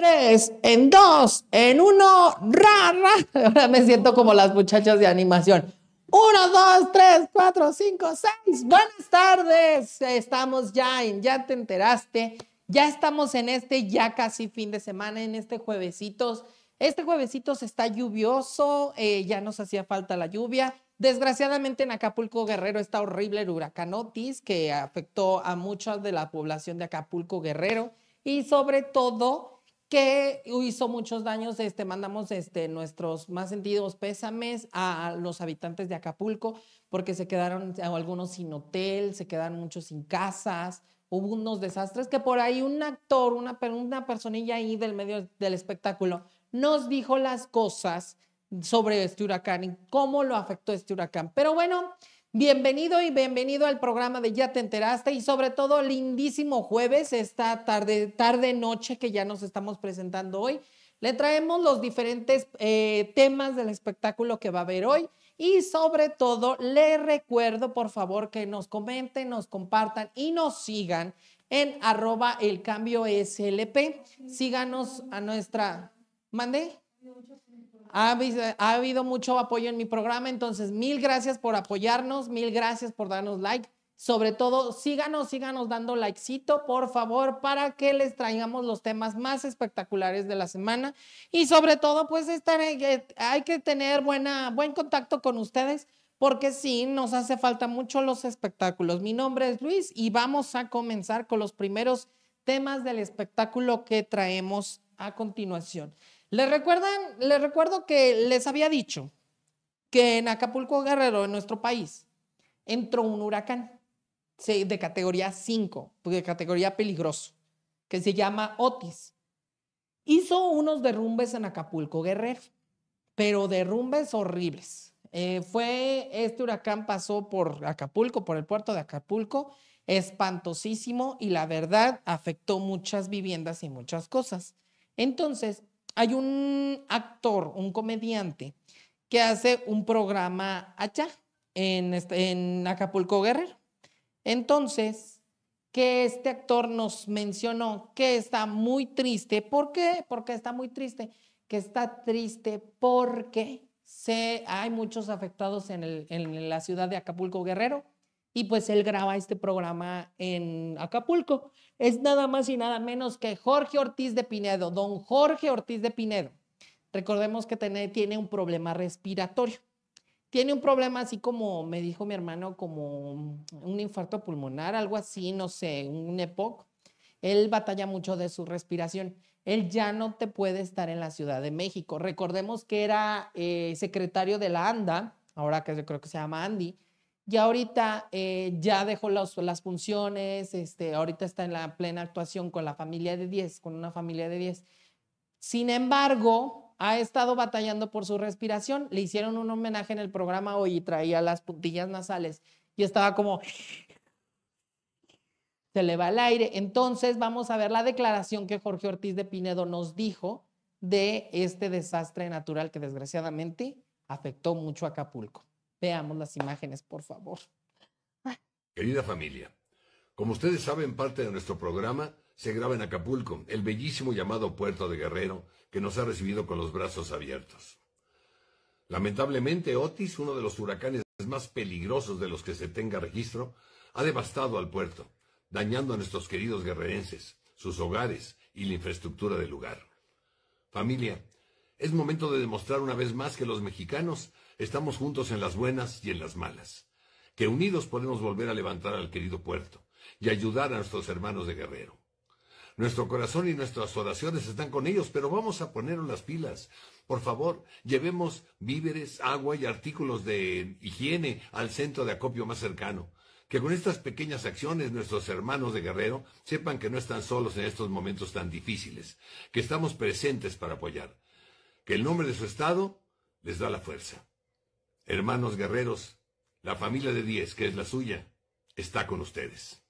tres, en dos, en uno, ra, ra. Ahora me siento como las muchachas de animación. Uno, dos, tres, cuatro, cinco, seis. Buenas tardes. Estamos ya en Ya te enteraste. Ya estamos en este ya casi fin de semana, en este juevesitos. Este juevesitos está lluvioso, eh, ya nos hacía falta la lluvia. Desgraciadamente en Acapulco Guerrero está horrible el huracán Otis que afectó a mucha de la población de Acapulco Guerrero y sobre todo que hizo muchos daños. Este, mandamos este, nuestros más sentidos pésames a los habitantes de Acapulco porque se quedaron algunos sin hotel, se quedaron muchos sin casas, hubo unos desastres que por ahí un actor, una, una personilla ahí del medio del espectáculo nos dijo las cosas sobre este huracán y cómo lo afectó este huracán. Pero bueno, Bienvenido y bienvenido al programa de Ya te enteraste y sobre todo lindísimo jueves, esta tarde, tarde, noche que ya nos estamos presentando hoy. Le traemos los diferentes eh, temas del espectáculo que va a haber hoy y sobre todo le recuerdo por favor que nos comenten, nos compartan y nos sigan en arroba el cambio SLP. Síganos a nuestra... ¿Mande? Ha, habido mucho apoyo en mi programa, entonces mil gracias por apoyarnos, mil gracias por darnos like. Sobre todo, síganos, síganos dando likecito, por favor, para que les traigamos los temas más espectaculares de la semana. Y sobre todo, pues estar, eh, hay que tener buena, buen contacto con ustedes, porque sí, nos hace falta mucho los espectáculos. Mi nombre es Luis y vamos a comenzar con los primeros temas del espectáculo que traemos a continuación. Les recuerdan, les recuerdo que les había dicho que en Acapulco Guerrero, en nuestro país, entró un huracán de categoría 5, de categoría peligroso, que se llama Otis. Hizo unos derrumbes en Acapulco Guerrero, pero derrumbes horribles. Eh, fue, este huracán pasó por Acapulco, por el puerto de Acapulco, espantosísimo y la verdad afectó muchas viviendas y muchas cosas. Entonces, hay un actor, un comediante, que hace un programa allá, en, este, en Acapulco Guerrero. Entonces, que este actor nos mencionó que está muy triste. ¿Por qué? Porque está muy triste. Que está triste porque hay muchos afectados en la ciudad de Acapulco Guerrero y pues él graba este programa en Acapulco. Es nada más y nada menos que Jorge Ortiz de Pinedo, don Jorge Ortiz de Pinedo. Recordemos que tiene, tiene un problema respiratorio. Tiene un problema así como me dijo mi hermano, como un infarto pulmonar, algo así, no sé, un EPOC. Él batalla mucho de su respiración. Él ya no te puede estar en la Ciudad de México. Recordemos que era eh, secretario de la ANDA, ahora que yo creo que se llama Andy, y ahorita eh, ya dejó las funciones, este, ahorita está en la plena actuación con la familia de 10, con una familia de 10. Sin embargo, ha estado batallando por su respiración. Le hicieron un homenaje en el programa hoy y traía las puntillas nasales y estaba como... Se le va el aire. Entonces vamos a ver la declaración que Jorge Ortiz de Pinedo nos dijo de este desastre natural que desgraciadamente afectó mucho a Acapulco. Veamos las imágenes, por favor. Querida familia, como ustedes saben, parte de nuestro programa se graba en Acapulco, el bellísimo llamado Puerto de Guerrero, que nos ha recibido con los brazos abiertos. Lamentablemente, Otis, uno de los huracanes más peligrosos de los que se tenga registro, ha devastado al puerto, dañando a nuestros queridos guerrerenses, sus hogares y la infraestructura del lugar. Familia, es momento de demostrar una vez más que los mexicanos Estamos juntos en las buenas y en las malas. Que unidos podemos volver a levantar al querido puerto y ayudar a nuestros hermanos de guerrero. Nuestro corazón y nuestras oraciones están con ellos, pero vamos a ponernos las pilas. Por favor, llevemos víveres, agua y artículos de higiene al centro de acopio más cercano. Que con estas pequeñas acciones nuestros hermanos de Guerrero sepan que no están solos en estos momentos tan difíciles, que estamos presentes para apoyar, que el nombre de su Estado les da la fuerza. Hermanos guerreros, la familia de diez, que es la suya, está con ustedes.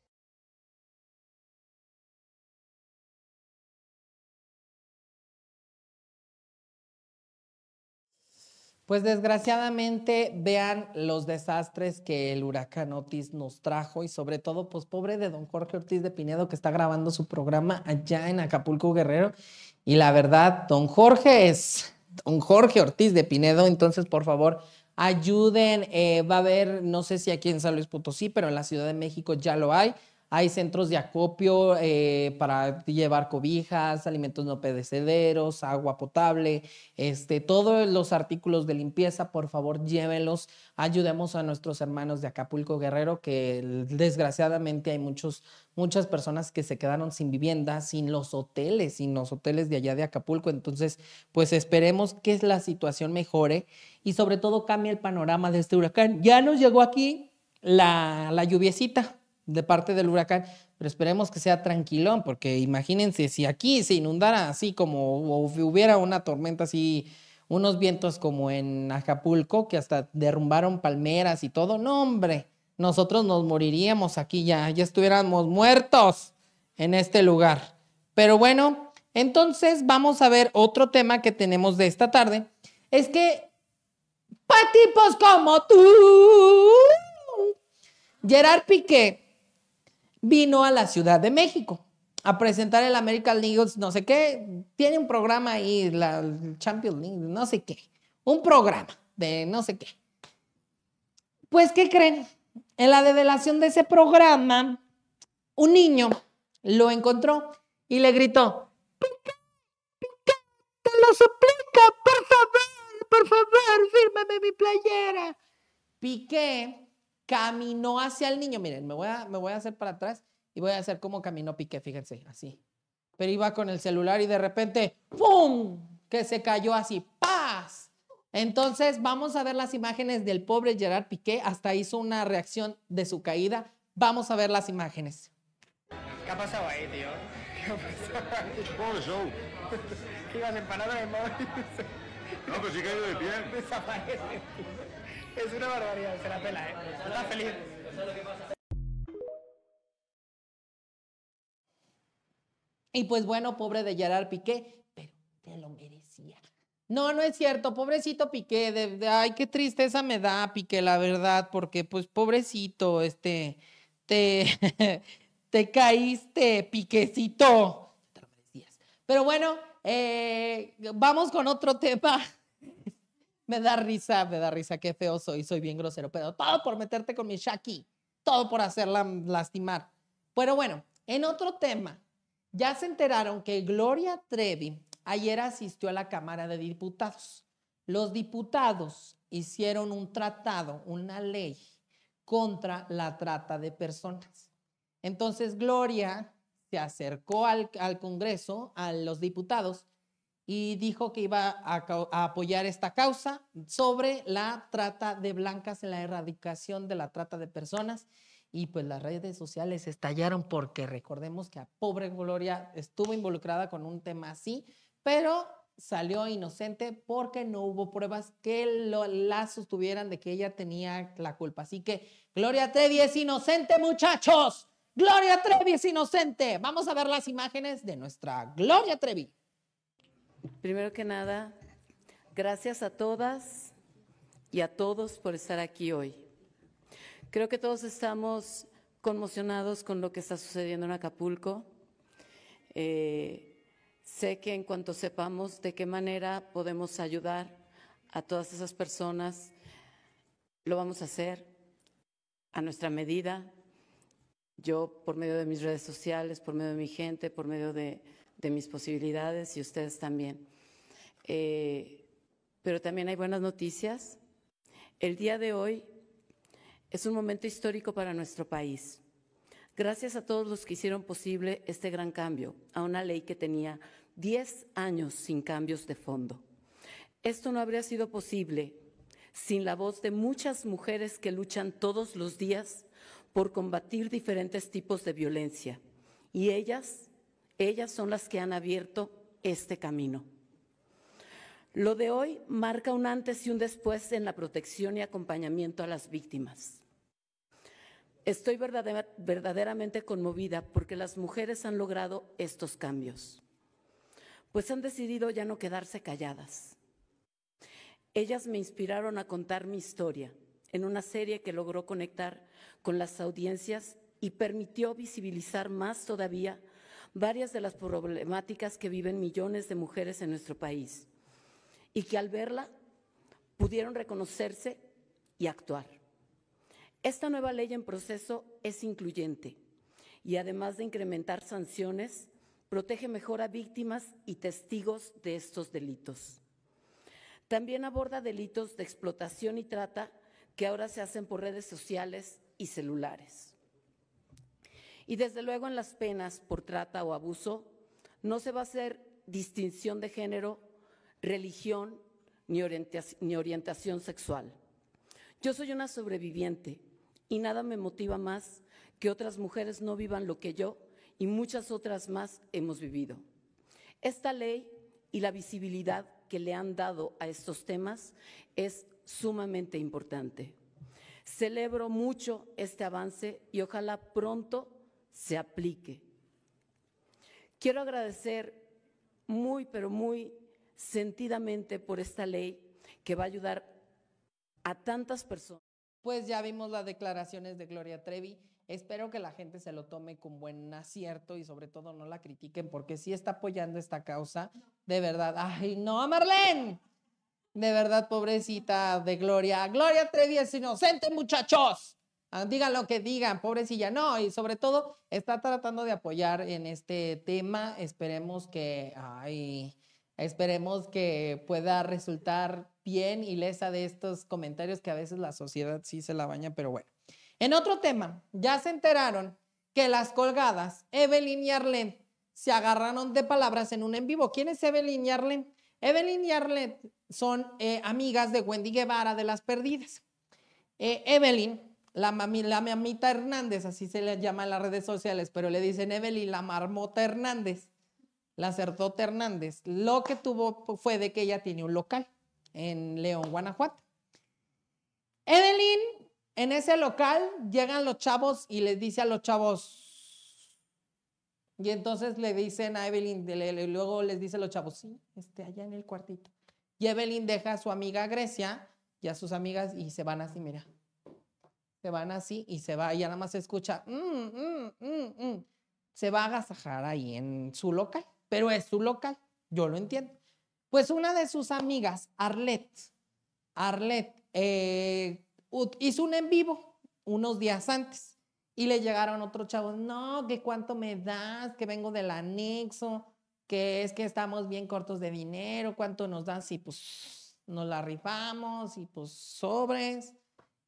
Pues desgraciadamente vean los desastres que el huracán Otis nos trajo y sobre todo, pues pobre de don Jorge Ortiz de Pinedo que está grabando su programa allá en Acapulco Guerrero. Y la verdad, don Jorge es don Jorge Ortiz de Pinedo, entonces por favor ayuden. Eh, va a haber, no sé si aquí en San Luis Potosí, pero en la Ciudad de México ya lo hay. Hay centros de acopio eh, para llevar cobijas, alimentos no perecederos, agua potable, este, todos los artículos de limpieza, por favor, llévenlos. Ayudemos a nuestros hermanos de Acapulco Guerrero, que desgraciadamente hay muchos, muchas personas que se quedaron sin vivienda, sin los hoteles, sin los hoteles de allá de Acapulco. Entonces, pues esperemos que la situación mejore y sobre todo cambie el panorama de este huracán. Ya nos llegó aquí la, la lluviecita de parte del huracán, pero esperemos que sea tranquilón, porque imagínense si aquí se inundara así como o hubiera una tormenta así, unos vientos como en Acapulco, que hasta derrumbaron palmeras y todo, no hombre, nosotros nos moriríamos aquí ya, ya estuviéramos muertos en este lugar. Pero bueno, entonces vamos a ver otro tema que tenemos de esta tarde, es que para tipos como tú, Gerard Piqué vino a la Ciudad de México a presentar el American League, no sé qué, tiene un programa ahí, la Champions League, no sé qué, un programa de no sé qué. Pues, ¿qué creen? En la develación de ese programa, un niño lo encontró y le gritó, Piqué, Piqué, te lo suplico, por favor, por favor, fírmame mi playera. Piqué caminó hacia el niño. Miren, me voy a, me voy a hacer para atrás y voy a hacer como caminó Piqué, fíjense, así. Pero iba con el celular y de repente, ¡pum! Que se cayó así, ¡paz! Entonces, vamos a ver las imágenes del pobre Gerard Piqué. Hasta hizo una reacción de su caída. Vamos a ver las imágenes. ¿Qué ha pasado ahí, tío? ¿Qué ha pasado ahí? ¿Cómo show? ¿Qué ibas empanado de móvil? No, pero sí caído de pie. Desaparece. Es una barbaridad, se la pela, ¿eh? Está feliz. Y pues bueno, pobre de Gerard Piqué, pero te lo merecía. No, no es cierto, pobrecito Piqué, de, ay, qué tristeza me da Piqué, la verdad, porque pues pobrecito, este, te, te caíste, Piquecito. Pero bueno, eh, vamos con otro tema. Me da risa, me da risa, qué feo soy, soy bien grosero, pero todo por meterte con mi Shaki, todo por hacerla lastimar. Pero bueno, en otro tema, ya se enteraron que Gloria Trevi ayer asistió a la Cámara de Diputados. Los diputados hicieron un tratado, una ley contra la trata de personas. Entonces Gloria se acercó al, al Congreso, a los diputados, y dijo que iba a, apoyar esta causa sobre la trata de blancas en la erradicación de la trata de personas. Y pues las redes sociales estallaron porque recordemos que a pobre Gloria estuvo involucrada con un tema así, pero salió inocente porque no hubo pruebas que la sostuvieran de que ella tenía la culpa. Así que Gloria Trevi es inocente, muchachos. Gloria Trevi es inocente. Vamos a ver las imágenes de nuestra Gloria Trevi. Primero que nada, gracias a todas y a todos por estar aquí hoy. Creo que todos estamos conmocionados con lo que está sucediendo en Acapulco. Eh, sé que en cuanto sepamos de qué manera podemos ayudar a todas esas personas, lo vamos a hacer a nuestra medida. Yo, por medio de mis redes sociales, por medio de mi gente, por medio de, de mis posibilidades y ustedes también. Eh, pero también hay buenas noticias. El día de hoy es un momento histórico para nuestro país. Gracias a todos los que hicieron posible este gran cambio, a una ley que tenía 10 años sin cambios de fondo. Esto no habría sido posible sin la voz de muchas mujeres que luchan todos los días por combatir diferentes tipos de violencia. Y ellas, ellas son las que han abierto este camino. Lo de hoy marca un antes y un después en la protección y acompañamiento a las víctimas. Estoy verdadera- verdaderamente conmovida porque las mujeres han logrado estos cambios, pues han decidido ya no quedarse calladas. Ellas me inspiraron a contar mi historia en una serie que logró conectar con las audiencias y permitió visibilizar más todavía varias de las problemáticas que viven millones de mujeres en nuestro país y que al verla pudieron reconocerse y actuar. Esta nueva ley en proceso es incluyente y además de incrementar sanciones, protege mejor a víctimas y testigos de estos delitos. También aborda delitos de explotación y trata que ahora se hacen por redes sociales y celulares. Y desde luego en las penas por trata o abuso no se va a hacer distinción de género, religión ni, orientación sexual. Yo soy una sobreviviente y nada me motiva más que otras mujeres no vivan lo que yo y muchas otras más hemos vivido. Esta ley y la visibilidad que le han dado a estos temas es sumamente importante. Celebro mucho este avance y ojalá pronto se aplique. Quiero agradecer muy, pero muy sentidamente por esta ley que va a ayudar a tantas personas. Pues ya vimos las declaraciones de Gloria Trevi. Espero que la gente se lo tome con buen acierto y sobre todo no la critiquen porque sí está apoyando esta causa. De verdad. Ay, no, Marlene. De verdad, pobrecita de Gloria. Gloria Trevi es inocente, muchachos. Ah, digan lo que digan, pobrecilla. No, y sobre todo está tratando de apoyar en este tema. Esperemos que, ay, esperemos que pueda resultar bien ilesa de estos comentarios que a veces la sociedad sí se la baña, pero bueno. En otro tema, ya se enteraron que las colgadas, Evelyn y Arlene, se agarraron de palabras en un en vivo. ¿Quién es Evelyn y Arlene? Evelyn y Arlene son eh, amigas de Wendy Guevara de Las Perdidas. Eh, Evelyn, la, mamita Hernández, así se le llama en las redes sociales, pero le dicen Evelyn la marmota Hernández, la cerdota Hernández. Lo que tuvo fue de que ella tiene un local en León, Guanajuato. Evelyn, en ese local llegan los chavos y les dice a los chavos, y entonces le dicen a Evelyn, luego les dice a los chavos, sí, este, allá en el cuartito. Y Evelyn deja a su amiga Grecia y a sus amigas y se van así, mira. Se van así y se va, y ya nada más se escucha, mm, mm, mm, se va a agasajar ahí en su local, pero es su local, yo lo entiendo. Pues una de sus amigas, Arlette, Arlette, eh, hizo un en vivo unos días antes y le llegaron otros chavos, no, que cuánto me das, que vengo del anexo, que es que estamos bien cortos de dinero, cuánto nos das y pues nos la rifamos y pues sobres.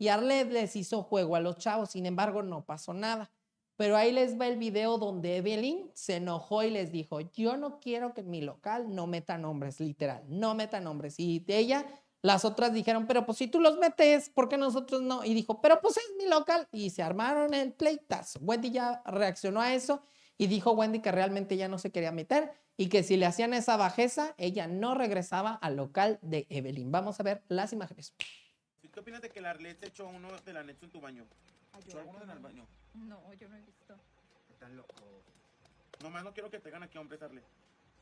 Y Arlette les hizo juego a los chavos, sin embargo no pasó nada. Pero ahí les va el video donde Evelyn se enojó y les dijo, yo no quiero que mi local no metan hombres, literal, no metan hombres. Y ella, las otras dijeron, pero pues si tú los metes, ¿por qué nosotros no? Y dijo, pero pues es mi local. Y se armaron el pleitazo. Wendy ya reaccionó a eso y dijo Wendy que realmente ya no se quería meter y que si le hacían esa bajeza, ella no regresaba al local de Evelyn. Vamos a ver las imágenes. ¿Qué opinas de que la Arlette echó uno del anexo en tu baño? ¿Echó alguno en el baño? No, yo no he visto. Están locos. Nomás no quiero que te hagan aquí hombres, Arlette.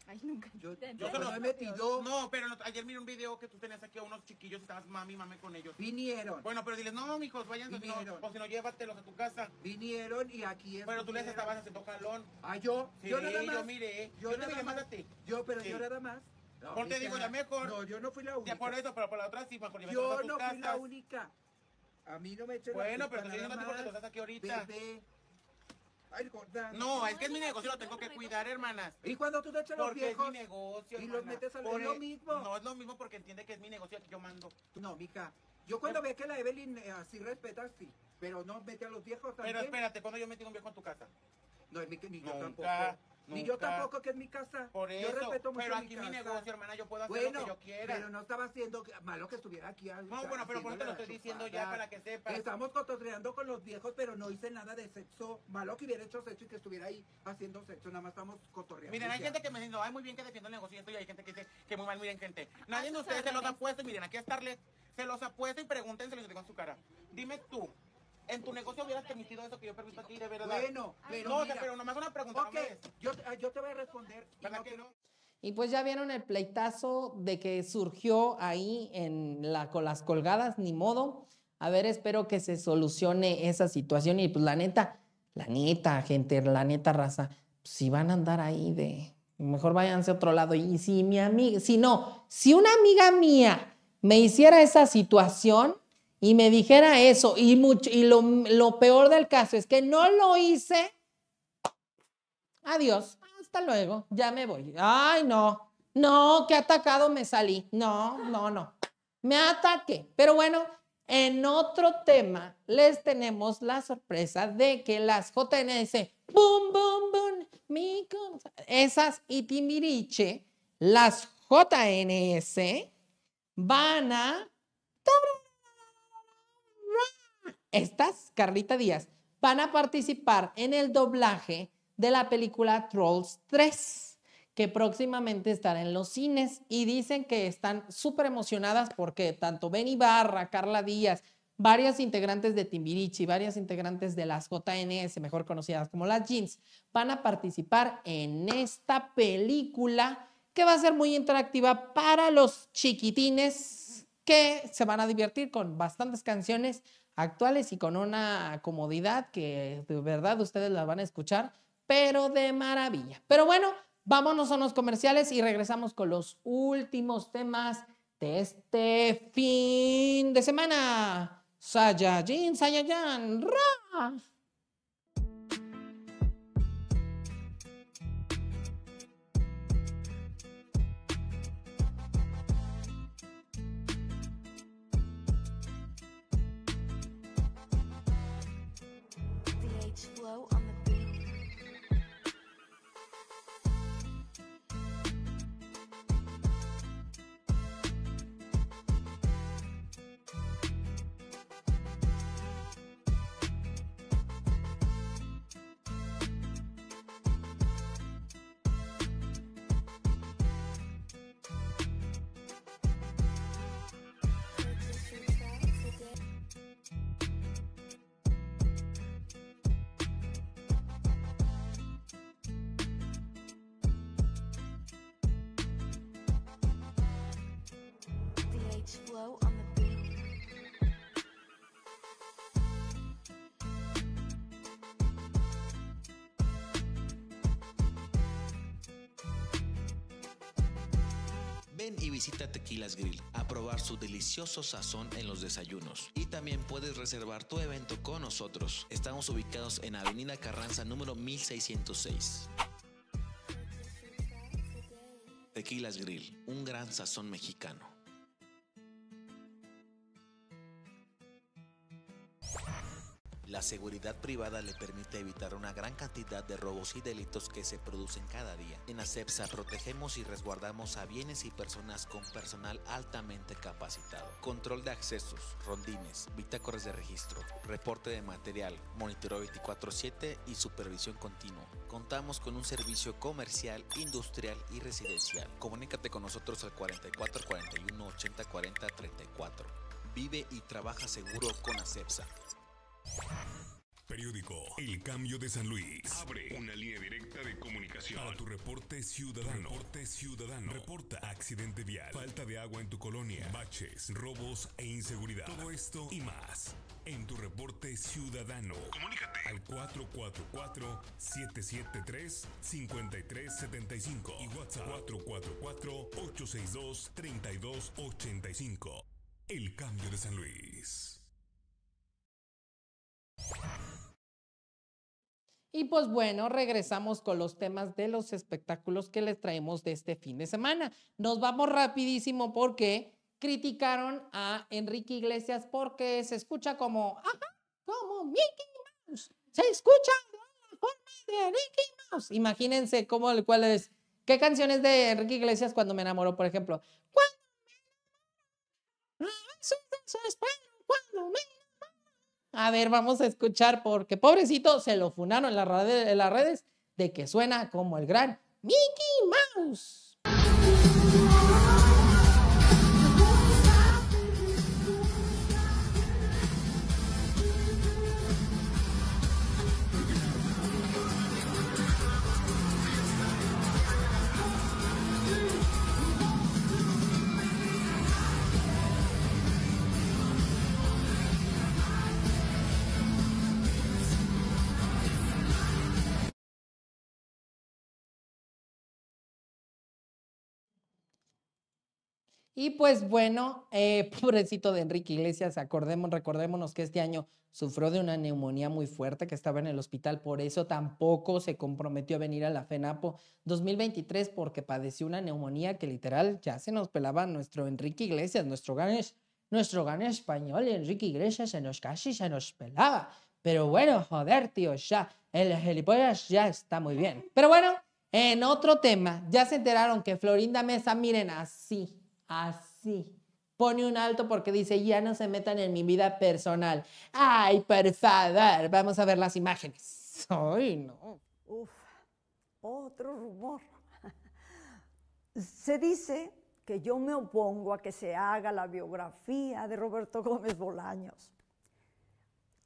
Ay, nunca. Yo, intenté. yo he metido. No, pero no- ayer miré un video que tú tenías aquí a unos chiquillos y estabas mami, mami con ellos. Vinieron, Bueno, pero diles, no, mijos, vayan, si no, Vinieron. o si no, llévatelos a tu casa. vinieron y aquí Pero tú les estabas haciendo jalón. Ah, yo, Sí, yo nada más. yo miré. Yo, yo te nada miré más más. a ti. Yo, pero Sí. yo nada más. La Por te digo, ya mejor. No, yo no fui la única. Ya por eso, pero por la otra sí, mejor yo no fui la única. A mí no me echen la Bueno, culpa pero porque tú más. estás aquí ahorita. Bebé. Ay, gorda. No, es que es mi negocio, lo tengo que cuidar, hermanas. Y cuando tú te echas los Porque es viejos. mi negocio, y los metes al- Por es lo e- mismo. No es lo mismo porque entiende que es mi negocio que yo mando. No, mija. Yo cuando ve que la Evelyn eh, así respeta, sí. Pero no mete a los viejos también. Pero espérate, cuando yo metí un viejo en tu casa. No, es mi, ni yo Nunca, tampoco. Ni yo tampoco, que es mi casa. Por yo eso, respeto mucho pero mi aquí mi casa. negocio, hermana, yo puedo hacer Bueno, lo que yo quiera. pero no estaba haciendo malo que estuviera aquí. No, bueno, pero por eso te lo estoy diciendo ya para que sepas. Estamos cotorreando con los viejos, pero no hice nada de sexo. Malo que hubiera hecho sexo y que estuviera ahí haciendo sexo. Nada más estamos cotorreando. Miren, y hay ya. gente que me dice, no, ay, muy bien que defiendo el negocio y esto, y hay gente que dice que muy mal, miren, gente. Nadie de ustedes se los ha puesto, y miren, aquí estarle, se los ha puesto y pregúntense lo que tengo en su cara. Dime tú, ¿en tu negocio hubieras permitido eso que yo permito aquí de verdad? Bueno, pero no, o sea, mira, pero nomás una pregunta, Ok, no yo, yo te voy a responder. y ¿Verdad no que no? Y pues ya vieron el pleitazo de que surgió ahí en la, con las colgadas, ni modo. A ver, espero que se solucione esa situación. Y pues la neta, la neta, gente, la neta raza, si van a andar ahí de, mejor váyanse a otro lado. Y si mi amiga, si no, si una amiga mía me hiciera esa situación y me dijera eso, y, mucho, y lo, lo peor del caso es que no lo hice, adiós, hasta luego, ya me voy. Ay, no, no, que atacado me salí. No, no, no, me ataqué. Pero bueno, en otro tema les tenemos la sorpresa de que las JNS, boom, boom, boom, mi esas y las JNS van a estas, Carlita Díaz, van a participar en el doblaje de la película Trolls 3, que próximamente estará en los cines y dicen que están súper emocionadas porque tanto Ben Ibarra, Carla Díaz, varias integrantes de Timbiriche y varias integrantes de las JNS, mejor conocidas como las Jeans, van a participar en esta película que va a ser muy interactiva para los chiquitines que se van a divertir con bastantes canciones actuales y con una comodidad que de verdad ustedes la van a escuchar, pero de maravilla. Pero bueno, vámonos a los comerciales y regresamos con los últimos temas de este fin de semana. Saiyajin, Saiyajin, Ra. Flow on the beat. Ven y visita Tequilas Grill a probar su delicioso sazón en los desayunos. Y también puedes reservar tu evento con nosotros. Estamos ubicados en Avenida Carranza número 1606. Purchase your track today. Tequilas Grill, un gran sazón mexicano. La seguridad privada le permite evitar una gran cantidad de robos y delitos que se producen cada día. En ACEPSA protegemos y resguardamos a bienes y personas con personal altamente capacitado. Control de accesos, rondines, bitácoras de registro, reporte de material, monitoreo 24/7 y supervisión continua. Contamos con un servicio comercial, industrial y residencial. Comunícate con nosotros al 44 41 80 40 34. Vive y trabaja seguro con ACEPSA. Periódico El Cambio de San Luis. Abre una línea directa de comunicación. Para tu reporte ciudadano. Reporte ciudadano. Reporta accidente vial, falta de agua en tu colonia, baches, robos e inseguridad. Todo esto y más en tu reporte ciudadano. Comunícate. Al 444-773-5375 y WhatsApp 444-862-3285. El Cambio de San Luis. Y pues bueno, regresamos con los temas de los espectáculos que les traemos de este fin de semana. Nos vamos rapidísimo porque criticaron a Enrique Iglesias porque se escucha como, ajá, como Mickey Mouse. Se escucha la forma de Mickey Mouse. Imagínense cómo, cuál es, qué canciones de Enrique Iglesias cuando me enamoró, por ejemplo. Cuando me desespero, cuando me. A ver, vamos a escuchar porque pobrecito se lo funaron en, las redes de que suena como el gran Mickey Mouse. Y pues bueno, eh, pobrecito de Enrique Iglesias, acordemos, recordémonos que este año sufrió de una neumonía muy fuerte, que estaba en el hospital, por eso tampoco se comprometió a venir a la FENAPO 2023 porque padeció una neumonía que literal ya se nos pelaba nuestro Enrique Iglesias, nuestro Ganesh, nuestro Ganesh español, Enrique Iglesias se nos casi se nos pelaba. Pero bueno, joder, tío, ya, el gilipollas ya está muy bien. Pero bueno, en otro tema, ya se enteraron que Florinda Mesa, miren, así, así. Pone un alto porque dice, ya no se metan en mi vida personal. Ay, por favor, vamos a ver las imágenes. Ay, no. Uf, otro rumor. Se dice que yo me opongo a que se haga la biografía de Roberto Gómez Bolaños.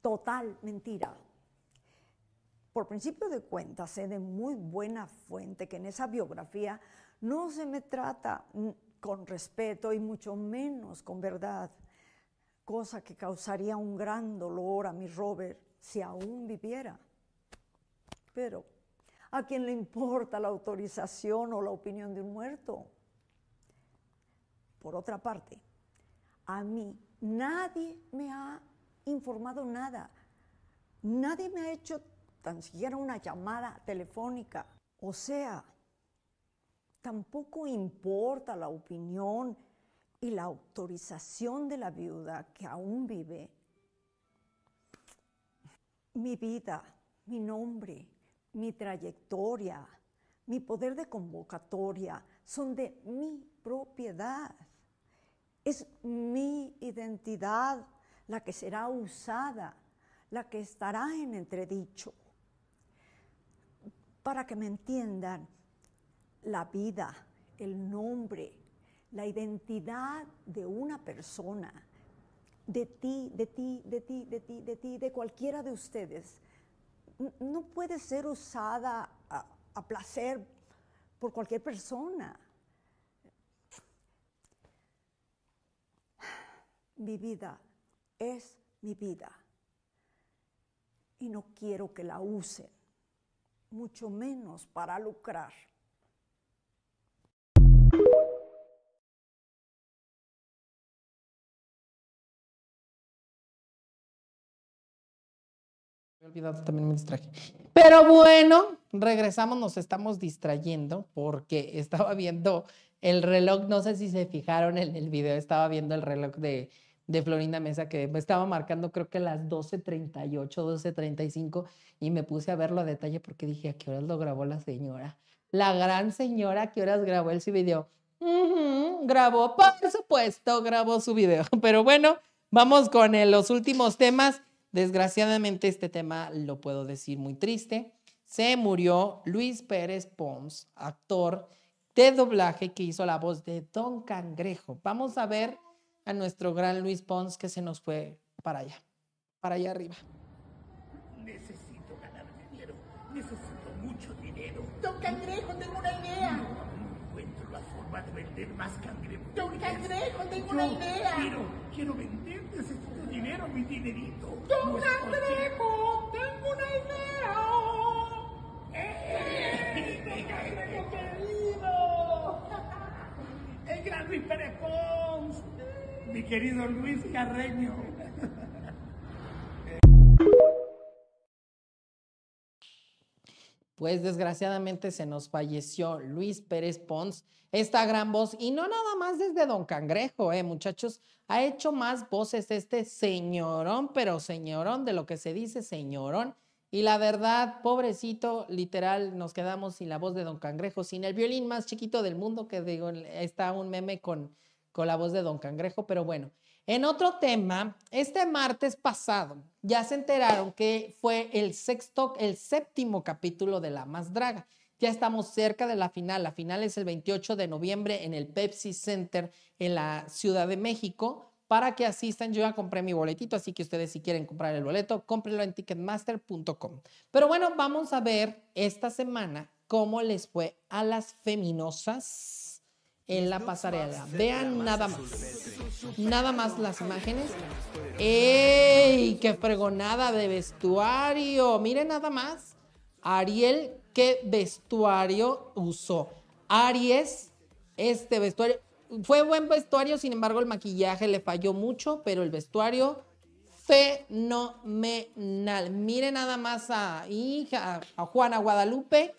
Total mentira. Por principio de cuentas, sé de muy buena fuente que en esa biografía no se me trata con respeto y mucho menos con verdad, cosa que causaría un gran dolor a mi Robert si aún viviera. Pero, ¿a quién le importa la autorización o la opinión de un muerto? Por otra parte, a mí nadie me ha informado nada. Nadie me ha hecho tan siquiera una llamada telefónica. O sea, tampoco importa la opinión y la autorización de la viuda que aún vive. Mi vida, mi nombre, mi trayectoria, mi poder de convocatoria son de mi propiedad. Es mi identidad la que será usada, la que estará en entredicho. Para que me entiendan, la vida, el nombre, la identidad de una persona, de ti, de ti, de ti, de ti, de ti, de cualquiera de ustedes, no puede ser usada a, a placer por cualquier persona. Mi vida es mi vida y no quiero que la usen, mucho menos para lucrar. Olvidado, también me distraje. Pero bueno, regresamos, nos estamos distrayendo porque estaba viendo el reloj, no sé si se fijaron en el video, estaba viendo el reloj de, de Florinda Mesa que estaba marcando creo que las 12.38, 12.35 y me puse a verlo a detalle porque dije, ¿a qué horas lo grabó la señora? La gran señora, ¿a qué horas grabó el su video? Grabó, por supuesto, grabó su video. Pero bueno, vamos con el- los últimos temas. Desgraciadamente este tema lo puedo decir muy triste. Se murió Luis Pérez Pons, actor de doblaje que hizo la voz de Don Cangrejo. Vamos a ver a nuestro gran Luis Pons que se nos fue para allá, para allá arriba. Necesito ganar dinero. Necesito mucho dinero. Don Cangrejo, tengo una idea. No la forma de vender más cangrejo. Don Cangrejo, tengo una idea. Quiero, quiero vender. Necesito dinero, mi dinerito. Don Cangrejo, tengo una idea. ¡Eh! ¡Mi cangrejo querido! El gran Luis Pérez Pons. Mi querido Luis Carreño. Pues desgraciadamente se nos falleció Luis Pérez Pons, esta gran voz, y no nada más desde Don Cangrejo, eh, muchachos, ha hecho más voces este señorón, pero señorón de lo que se dice señorón. Y la verdad, pobrecito, literal, nos quedamos sin la voz de Don Cangrejo, sin el violín más chiquito del mundo, que digo, está un meme con, con la voz de Don Cangrejo, pero bueno. En otro tema, este martes pasado ya se enteraron que fue el sexto, el séptimo capítulo de La Más Draga. Ya estamos cerca de la final. La final es el 28 de noviembre en el Pepsi Center en la Ciudad de México. Para que asistan, yo ya compré mi boletito, así que ustedes si quieren comprar el boleto, cómprenlo en ticketmaster.com. Pero bueno, vamos a ver esta semana cómo les fue a las feminosas en la pasarela. Vean nada más. Nada más las imágenes. ¡Ey! ¡Qué fregonada de vestuario! Miren nada más. Ariel, ¿qué vestuario usó? Aries, este vestuario. fue buen vestuario, sin embargo el maquillaje le falló mucho, pero el vestuario fenomenal. Mire nada más a, hija, a Juana Guadalupe.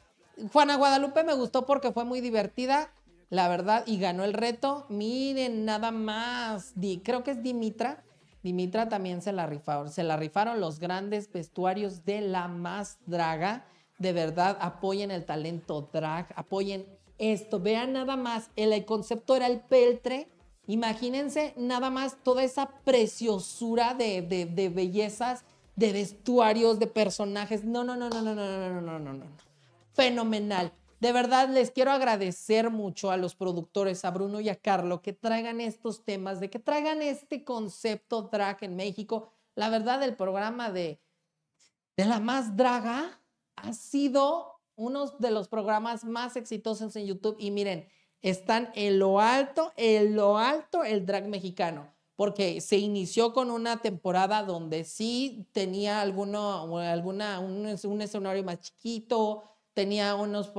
Juana Guadalupe me gustó porque fue muy divertida, la verdad, y ganó el reto. Miren nada más, Di- creo que es Dimitra. Dimitra también se la rifaron. Se la rifaron los grandes vestuarios de la más draga. De verdad, apoyen el talento drag, apoyen esto. Vean nada más, el, el concepto era el peltre. Imagínense nada más toda esa preciosura de, de- de bellezas, de vestuarios, de personajes. No, no, no, no, no, no, no, no, no, no, no. Fenomenal. De verdad, les quiero agradecer mucho a los productores, a Bruno y a Carlo, que traigan estos temas, de que traigan este concepto drag en México. La verdad, el programa de, de La Más Draga ha sido uno de los programas más exitosos en YouTube. Y miren, están en lo alto, en lo alto el drag mexicano. Porque se inició con una temporada donde sí tenía alguno, alguna, un, un escenario más chiquito, tenía unos,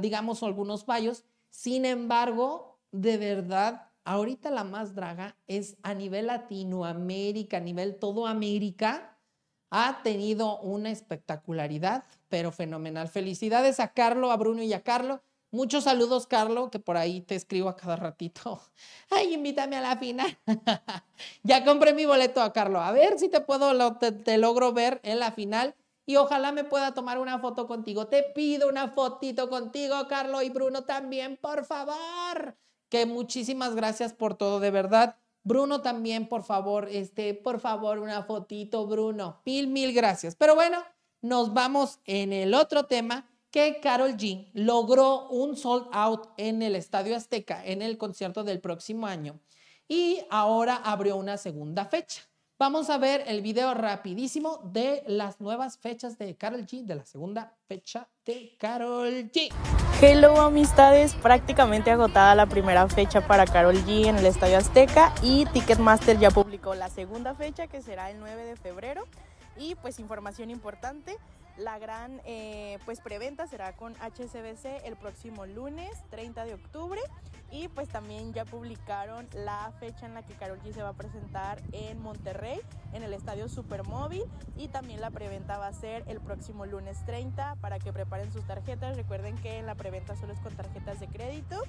digamos, algunos fallos. Sin embargo, de verdad, ahorita la más draga es a nivel Latinoamérica, a nivel todo América, ha tenido una espectacularidad, pero fenomenal. Felicidades a Carlo, a Bruno y a Carlo. Muchos saludos, Carlo, que por ahí te escribo a cada ratito. Ay, invítame a la final. ya compré mi boleto a Carlo. A ver si te puedo, te logro ver en la final y ojalá me pueda tomar una foto contigo. Te pido una fotito contigo, Carlo y Bruno también, por favor. Que muchísimas gracias por todo, de verdad. Bruno también, por favor, este, por favor, una fotito, Bruno. Mil, mil gracias. Pero bueno, nos vamos en el otro tema que Carol G logró un sold out en el Estadio Azteca en el concierto del próximo año y ahora abrió una segunda fecha. Vamos a ver el video rapidísimo de las nuevas fechas de Carol G, de la segunda fecha de Carol G. Hello amistades, prácticamente agotada la primera fecha para Carol G en el Estadio Azteca y Ticketmaster ya publicó la segunda fecha que será el 9 de febrero y pues información importante, la gran eh, pues preventa será con HSBC el próximo lunes 30 de octubre y pues también ya publicaron la fecha en la que Carol G se va a presentar en Monterrey en el Estadio Supermóvil y también la preventa va a ser el próximo lunes 30 para que preparen sus tarjetas. Recuerden que en la preventa solo es con tarjetas de crédito.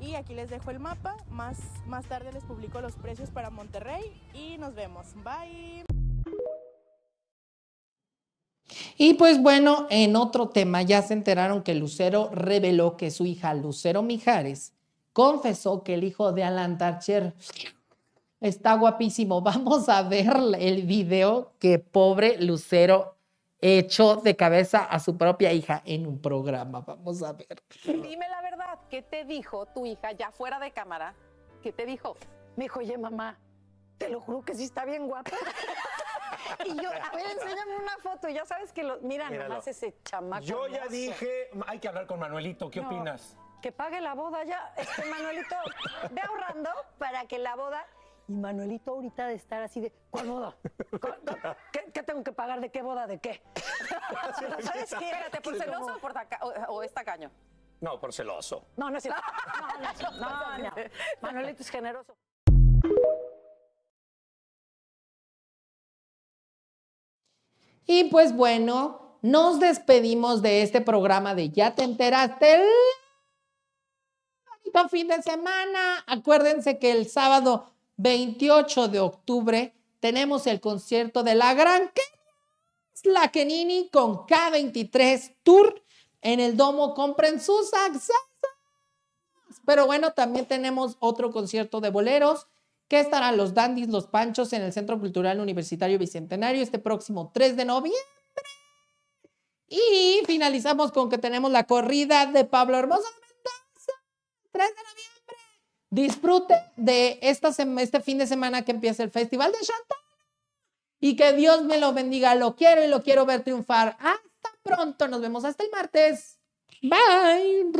Y aquí les dejo el mapa. Más, más tarde les publico los precios para Monterrey y nos vemos. Bye. Y pues bueno, en otro tema ya se enteraron que Lucero reveló que su hija Lucero Mijares confesó que el hijo de Alan Tarcher está guapísimo. Vamos a ver el video que pobre Lucero echó de cabeza a su propia hija en un programa. Vamos a ver. Dime la verdad, ¿qué te dijo tu hija ya fuera de cámara? ¿Qué te dijo? Me dijo, oye, mamá, te lo juro que sí está bien guapa. y yo, a ver, enséñame una foto. Ya sabes que lo. Mira Míralo. nomás ese chamaco. Yo ya hermoso. dije, hay que hablar con Manuelito, ¿qué No, opinas? Que pague la boda ya. Este Manuelito, ve ahorrando para que la boda. Y Manuelito ahorita de estar así de, ¿cuál boda? ¿Cuál- ¿Qué, qué tengo que pagar? ¿De qué boda? ¿De qué? ¿Sabes qué? Espérate, ¿por celoso o, por taca- o, o es tacaño? No, por celoso. No, no es cierto. No, no, no, no. Manuelito es generoso. Y pues bueno, nos despedimos de este programa de Ya te enteraste. el fin de semana. Acuérdense que el sábado 28 de octubre tenemos el concierto de la gran La Kenini con K23 Tour en el Domo. Compren sus accesos. Pero bueno, también tenemos otro concierto de boleros que estarán los Dandis, los Panchos en el Centro Cultural Universitario Bicentenario este próximo 3 de noviembre. Y finalizamos con que tenemos la corrida de Pablo Hermoso de Mendoza, 3 de noviembre. Disfrute de esta este fin de semana que empieza el Festival de Chantal. Y que Dios me lo bendiga. Lo quiero y lo quiero ver triunfar. Hasta pronto. Nos vemos hasta el martes. Bye.